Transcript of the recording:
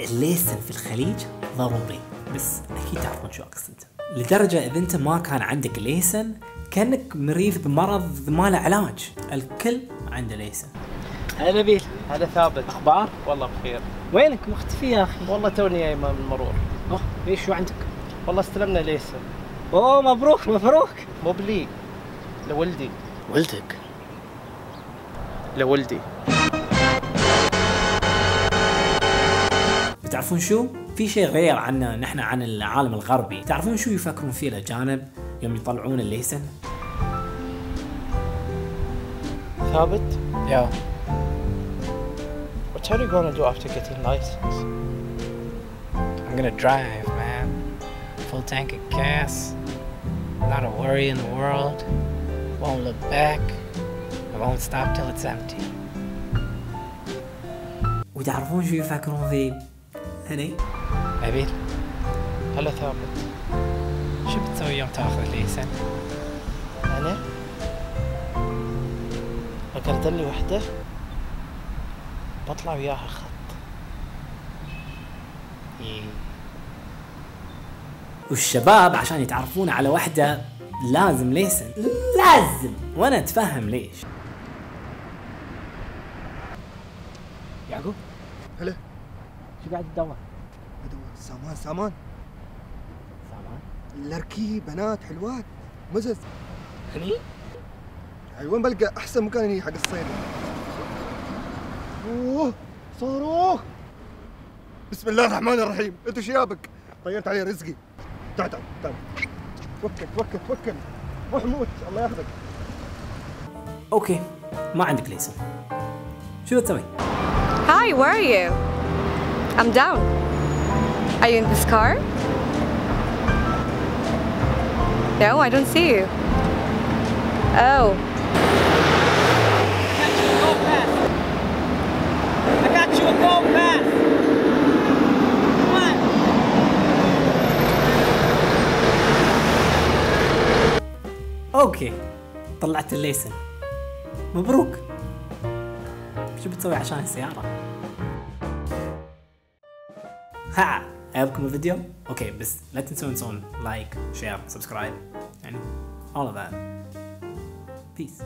الليسن في الخليج ضروري بس أكيد تعرفون شو أقصد. لدرجة إذا أنت ما كان عندك ليسن كأنك مريض بمرض ما له علاج. الكل عنده ليسن. هلا نبيل هذا ثابت. أخبار؟ والله بخير. وينك؟ مختفي يا أخي. والله توني جاي من المرور اوه ليش شو عندك؟ والله استلمنا ليسن. أوه مبروك مبروك. مو بلي لولدي. ولدك؟ لولدي. بتعرفون شو؟ في شيء غير عنا نحن عن العالم الغربي، تعرفون شو يفكرون فيه الأجانب يوم يطلعون الليسن؟ ثابت يا what are you gonna do after getting license I'm gonna drive, man. Full tank of gas. Not a worry in the world. Won't look back. I won't stop till it's empty. وتعرفون شو يفكرون فيه؟ هني نبيل هلا ثابت شو بتسوي يوم تاخذ الليسن؟ أنا أقدر لي وحده بطلع وياها خط إيه. والشباب عشان يتعرفون على وحدة لازم ليسن لازم وأنا اتفهم ليش يعقوب هلا شو قاعد تدور؟ هذا سامان سامان. سامان؟ لركي بنات حلوات. مزز. هني؟ هاي وين بلقى أحسن مكان هني حق الصيد. أوه صاروخ. بسم الله الرحمن الرحيم. أنت شيابك؟ طيرت علي رزقي. تعال تعال تعال. توكل توكل توكل. روح موت الله ياخذك. أوكي ما عندك ليسن شو تسوي؟ Hi, where are you? I'm down. Are you in this car? No, I don't see you. Oh. I got you a go pass come on اوكي طلعت الليسن مبروك شو بتسوي عشان السيارة؟ ها عجبكم الفيديو؟ اوكي بس لا تنسون تسوون لايك شير سبسكرايب يعني all of that peace